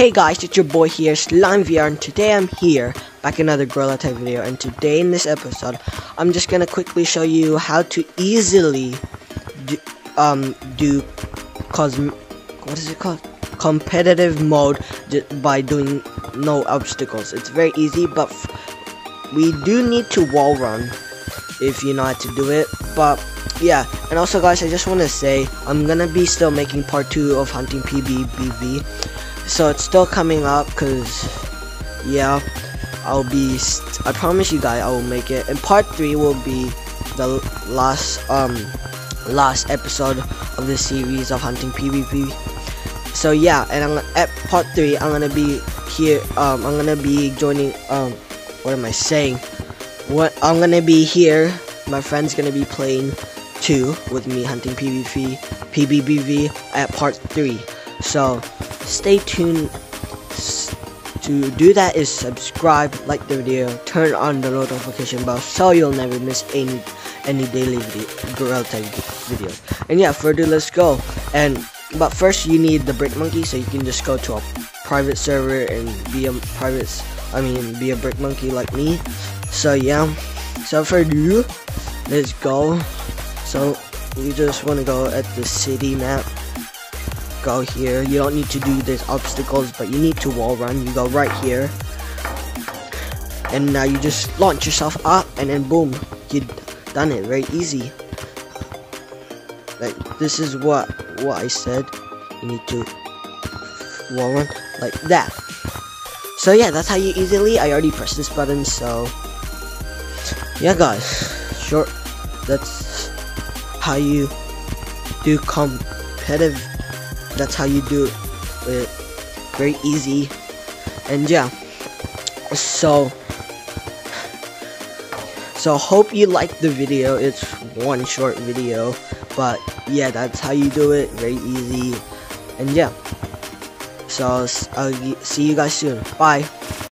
Hey guys, it's your boy here, Slime VR, and today I'm here, back another Gorilla Tag video, and today in this episode, I'm just gonna quickly show you how to easily do, um, do, cos, what is it called? Competitive mode by doing no obstacles. It's very easy, but we do need to wall run if you know how to do it, but yeah, and also guys, I just want to say, I'm gonna be still making part 2 of Hunting PvP, so it's still coming up because yeah I'll be I promise you guys I will make it. And part 3 will be the last um last episode of the series of hunting PvP so yeah and I'm at part 3 I'm gonna be here um I'm gonna be joining um what am I saying? What I'm gonna be here my friend's gonna be playing 2 with me hunting PvP PBBV at part 3 so stay tuned. To do that is subscribe like the video turn on the notification bell so you'll never miss any any daily video girl type videos. And yeah further let's go. And but first you need the brick monkey so you can just go to a private server and be a private i mean be a brick monkey like me. So yeah. So for you let's go. So we just want to go at the city map go here. You don't need to do these obstacles, but you need to wall run. You go right here. And now you just launch yourself up, and then boom, you done it. Very easy. Like, this is what, what I said. You need to wall run like that. So yeah, that's how you easily, I already pressed this button, so yeah guys, short, that's how you do competitive that's how you do it. Very easy. And yeah. So so hope you liked the video. It's one short video. But yeah that's how you do it. Very easy. And yeah. So i'll see you guys soon. Bye